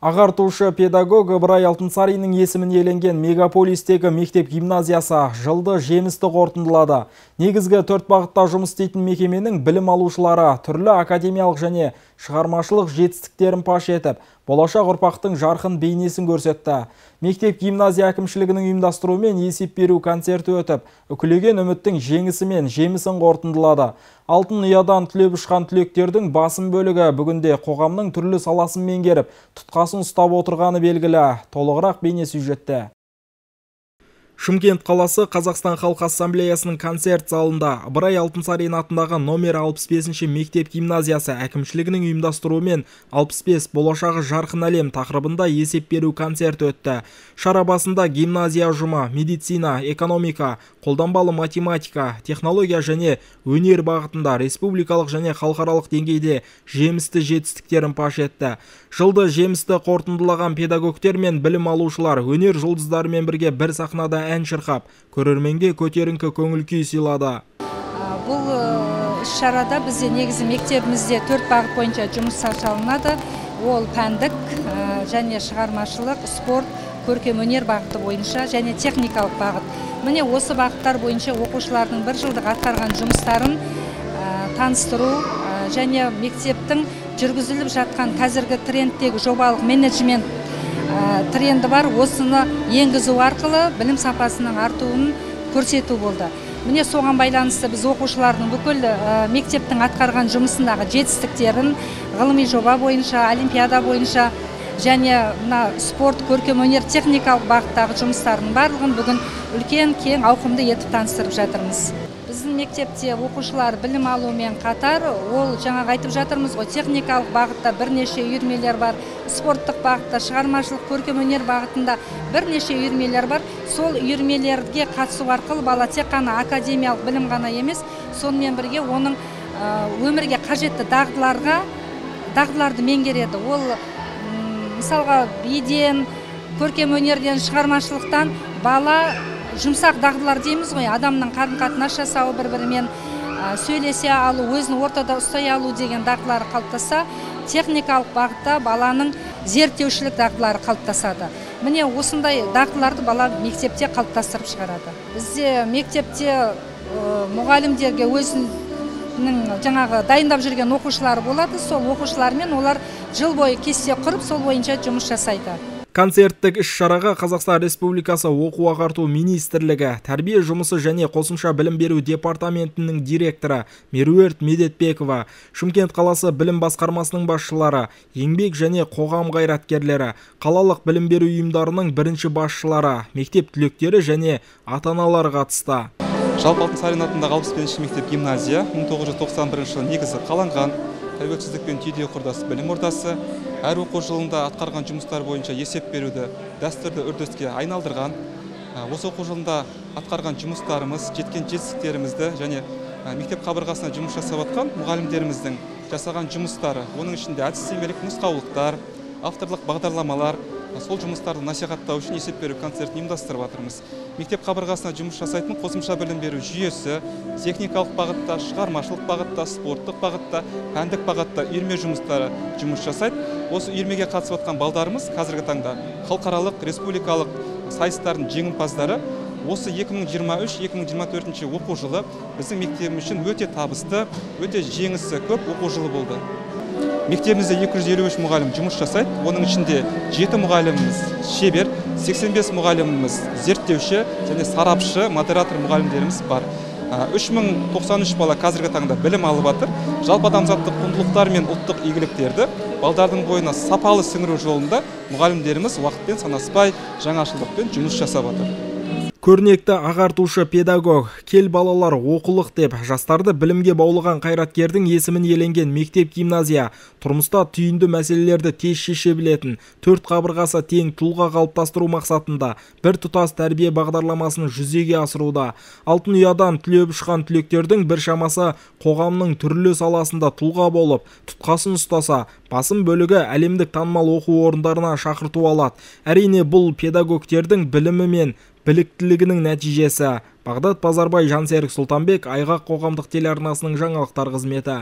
Ағартушы педагог Ыбырай Алтынсаринің есімін еленген мегаполистегі мектеп гимназиясы жылды жемісті қорытындылады. Негізгі төрт бағытта жұмыс істейтін мекеменің білім алушылары түрлі академиялық және шығармашылық жетістіктерін паш етіп, болашақ ұрпақтың жарқын бейнесін көрсетті. Мектеп гимназия әкімшілігінің ұйымдастыруымен есеп беру концерті өтіп, үкілеген үміттің жеңісі мен жемісін қорытындылады. Алтын ұядан түлеп ұшқан түлектердің басым бөлігі бүгінде қоғамның түрлі саласын меңгеріп, тұтқасын ұстап отырғаны белгілі. Толығырақ бейне сюжетте. Шымкент қаласы Қазақстан халқы ассамблеясының концерт залында Ыбырай Алтынсарин атындағы номер 65-ші мектеп гимназиясы әкімшілігінің ұйымдастыруымен 65 болашағы жарқын әлем тақырыбында есеп беру концерт өтті. Шара басында гимназия ұжымы медицина, экономика, қолданбалы математика, технология және өнер бағытында республикалық және халықаралық деңгейде жемісті жетістіктерін паш етті. Жылды жемісті қорытындылаған педагогтер мен білім алушылар өнер жұлдыздарымен бірге бір сахнада ән шырқап көрерменге көтеріңкі көңіл күй сыйлады. Бұл іс шарада бізде негізі мектебімізде төрт бағыт бойынша жұмыс жасалынады. Ол пәндік және шығармашылық спорт көркем өнер бағыты бойынша және техникалық бағыт. Міне осы бағыттар бойынша оқушылардың бір жылдық атқарған жұмыстарын таныстыру және мектептің жүргізіліп жатқан қазіргі трендтегі жобалық менеджмент тренді бар осыны енгізу арқылы білім сапасының артуын көрсету болды. Міне соған байланысты біз оқушылардың бүкіл мектептің атқарған жұмысындағы жетістіктерін ғылыми жоба бойынша олимпиада бойынша және мына спорт көркемөнер техникалық бағыттағы жұмыстардың барлығын бүгін үлкен кең ауқымды етіп таныстырып жатырмыз. Біздің мектепте оқушылар білім алумен қатар ол жаңағы айтып жатырмыз ғой техникалық бағытта бірнеше үйірмелер бар спорттық бағытта шығармашылық көркемөнер бағытында бірнеше үйірмелер бар. Сол үйірмелерге қатысу арқылы бала тек қана академиялық білім ғана емес сонымен бірге оның өмірге қажетті дағдыларға дағдыларды меңгереді. Ол мысалға биден көркемөнерден шығармашылықтан бала жұмсақ дағдылар дейміз ғой. Адамның қарым қатынас жасауы бір бірімен сөйлесе алу өзін ортада ұстай алу деген дағдылары қалыптасса техникалық бағытта баланың зерттеушілік дағдылары қалыптасады. Міне осындай дағдыларды бала мектепте қалыптастырып шығарады. Бізде мектепте мұғалімдерге өзінің жаңағы дайындап жүрген оқушылары болады. Сол оқушылармен олар жыл бойы кесте құрып сол бойынша жұмыс жасайды. Концерттік іс-шараға Қазақстан Республикасы оқу ағарту министрлігі, тәрбие жұмысы және қосымша білім беру департаментінің директоры Меруерт Медетбекова, Шымкент қаласы білім басқармасының басшылары, еңбек және қоғам қайраткерлері, қалалық білім беру ұйымдарының бірінші басшылары, мектеп түлектері және ата-аналар қатысты. Жалпы Алтынсарин атындағы 65 мектеп гимназия 1991 жылы негізі қаланған тәуелсіздік пен түйдей құрдас білім ордасы әр оқу жылында атқарған жұмыстар бойынша есеп беруді дәстүрлі үрдіске айналдырған осы оқу жылында атқарған жұмыстарымыз жеткен жетістіктерімізді және мектеп қабырғасына жұмыс жасап жатқан мұғалімдеріміздің жасаған жұмыстары оның ішінде әдістемелік нұсқаулықтар авторлық бағдарламалар сол жұмыстарды насихаттау үшін есеп беру концертін ұйымдастырып жатырмыз. Мектеп қабырғасына жұмыс жасайтын қосымша білім беру жүйесі техникалық бағытта шығармашылық бағытта спорттық бағытта пәндік бағытта үйірме жұмыстары жұмыс жасайды. Осы үйірмеге қатысып жатқан балдарымыз қазіргі таңда халықаралық республикалық сайыстардың жеңімпаздары. Осы 2023-2024 оқу жылы біздің мектебіміз үшін өте табысты өте жеңісі көп оқу жылы болды. Мектебімізде 253 мұғалім жұмыс жасайды. Оның ішінде 7 мұғаліміміз шебер 85 мұғаліміміз зерттеуші және сарапшы модератор мұғалімдеріміз бар. 3093 бала қазіргі таңда білім алып жатыр. Жалпы адамзаттық құндылықтар мен ұлттық игіліктерді балдардың бойына сапалы сіңіру жолында мұғалімдеріміз уақытпен санаспай жаңашылдықпен жұмыс жасап жатыр көрнекті ағартушы педагог кел балалар оқулық деп. Жастарды білімге баулыған қайраткердің есімін еленген мектеп гимназия. Тұрмыста түйінді мәселелерді тез шеше білетін төрт қабырғасы тең тұлға қалыптастыру мақсатында бір тұтас тәрбие бағдарламасын жүзеге асыруда. Алтын ұядан түлеп ұшқан түлектердің бір шамасы қоғамның түрлі саласында тұлға болып тұтқасын ұстаса басым бөлігі әлемдік танымал оқу орындарына шақырту алады. Әрине бұл педагогтердің білімі мен біліктілігінің нәтижесі. Бағдат базарбай жансерік сұлтанбек айғақ қоғамдық телеарнасының жаңалықтар қызметі.